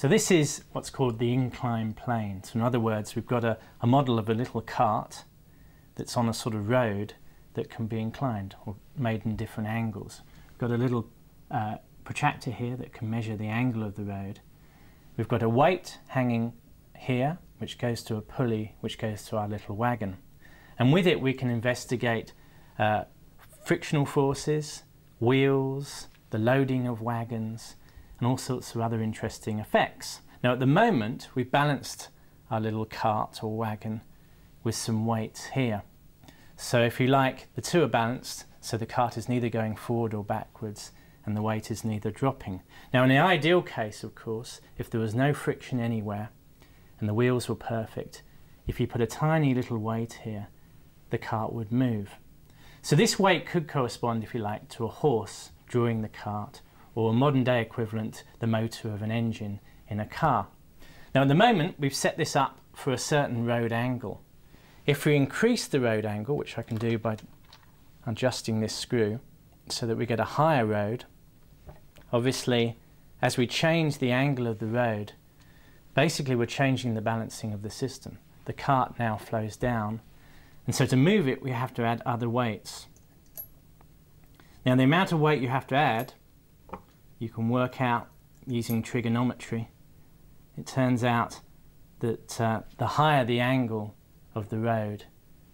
So this is what's called the inclined plane. So in other words, we've got a, a model of a little cart that's on a sort of road that can be inclined or made in different angles. We've got a little uh, protractor here that can measure the angle of the road. We've got a weight hanging here which goes to a pulley which goes to our little wagon. And with it we can investigate uh, frictional forces, wheels, the loading of wagons, and all sorts of other interesting effects. Now at the moment we've balanced our little cart or wagon with some weights here. So if you like, the two are balanced, so the cart is neither going forward or backwards, and the weight is neither dropping. Now in the ideal case, of course, if there was no friction anywhere, and the wheels were perfect, if you put a tiny little weight here, the cart would move. So this weight could correspond, if you like, to a horse drawing the cart, or a modern day equivalent, the motor of an engine in a car. Now at the moment we've set this up for a certain road angle. If we increase the road angle, which I can do by adjusting this screw so that we get a higher road, obviously as we change the angle of the road, basically we're changing the balancing of the system. The cart now flows down and so to move it we have to add other weights. Now the amount of weight you have to add you can work out using trigonometry. It turns out that uh, the higher the angle of the road,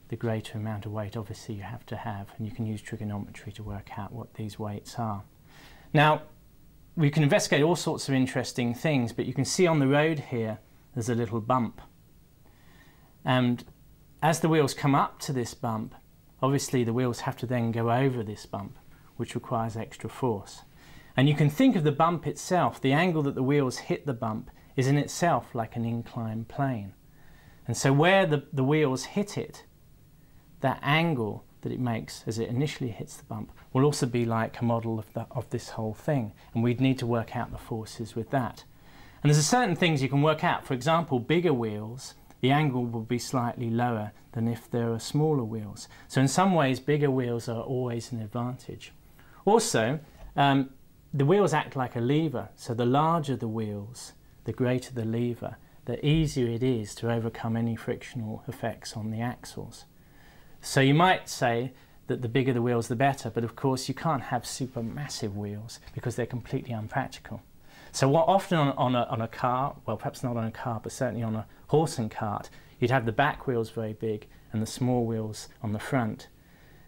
the greater amount of weight obviously you have to have, and you can use trigonometry to work out what these weights are. Now, we can investigate all sorts of interesting things, but you can see on the road here there's a little bump. And as the wheels come up to this bump, obviously the wheels have to then go over this bump, which requires extra force. And you can think of the bump itself, the angle that the wheels hit the bump is in itself like an inclined plane. And so where the, the wheels hit it, that angle that it makes as it initially hits the bump will also be like a model of, the, of this whole thing. And we'd need to work out the forces with that. And there's certain things you can work out. For example, bigger wheels, the angle will be slightly lower than if there are smaller wheels. So in some ways, bigger wheels are always an advantage. Also, um, the wheels act like a lever, so the larger the wheels, the greater the lever, the easier it is to overcome any frictional effects on the axles. So you might say that the bigger the wheels the better, but of course you can't have super massive wheels because they're completely unpractical. So what often on, on, a, on a car, well perhaps not on a car, but certainly on a horse and cart, you'd have the back wheels very big and the small wheels on the front.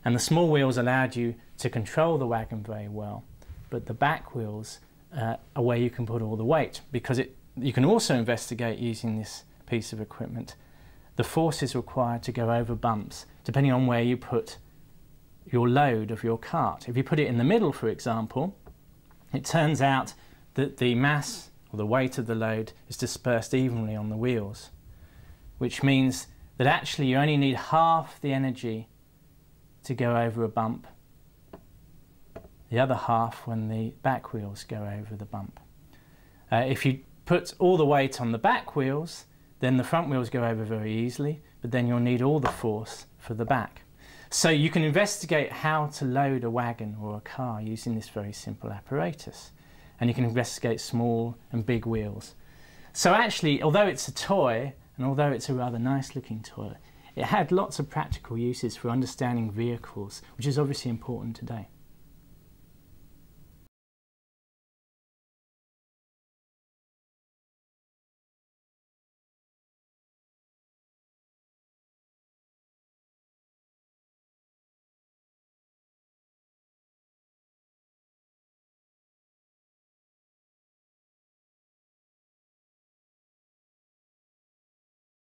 And the small wheels allowed you to control the wagon very well but the back wheels uh, are where you can put all the weight because it, you can also investigate using this piece of equipment the forces required to go over bumps depending on where you put your load of your cart. If you put it in the middle, for example, it turns out that the mass or the weight of the load is dispersed evenly on the wheels, which means that actually you only need half the energy to go over a bump the other half when the back wheels go over the bump. Uh, if you put all the weight on the back wheels, then the front wheels go over very easily, but then you'll need all the force for the back. So you can investigate how to load a wagon or a car using this very simple apparatus. And you can investigate small and big wheels. So actually, although it's a toy, and although it's a rather nice looking toy, it had lots of practical uses for understanding vehicles, which is obviously important today.